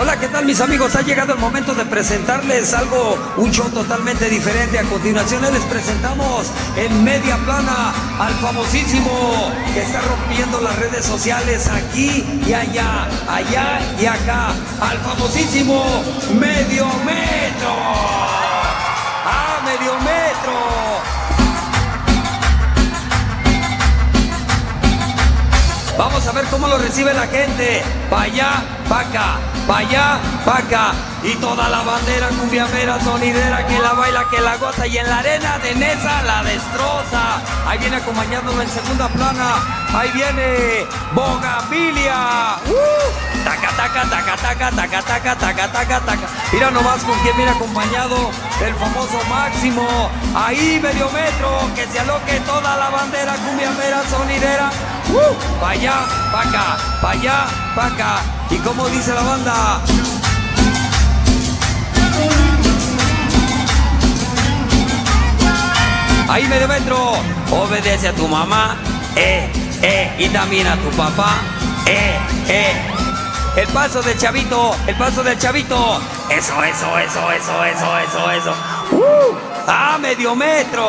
Hola, ¿qué tal mis amigos? Ha llegado el momento de presentarles algo, un show totalmente diferente. A continuación les presentamos en media plana al famosísimo que está rompiendo las redes sociales aquí y allá, allá y acá. Al famosísimo Medio Metro. ¡Ah, Medio Metro! Vamos a ver cómo lo recibe la gente. Pa' allá, allá, pa' acá. Y toda la bandera cumbiamera sonidera que la baila, que la goza. Y en la arena de Nesa la destroza. Ahí viene acompañándolo en segunda plana. Ahí viene Bogabilia. ¡Uh! Taca, taca, taca, taca, taca, taca, taca, taca, taca. Mira nomás con quién viene acompañado el famoso Máximo. Ahí medio metro, que se aloque toda la bandera cumbiamera sonidera. ¡Uh! Pa' allá, pa' acá, pa' allá, pa' acá. ¿Y como dice la banda? Ahí medio metro, obedece a tu mamá, eh, eh, y también a tu papá, eh, eh. El paso del chavito, el paso del chavito. Eso, eso, eso, eso, eso, eso, eso. ¡Uh! ¡Ah, medio metro!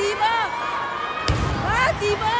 cima! Vai, cima!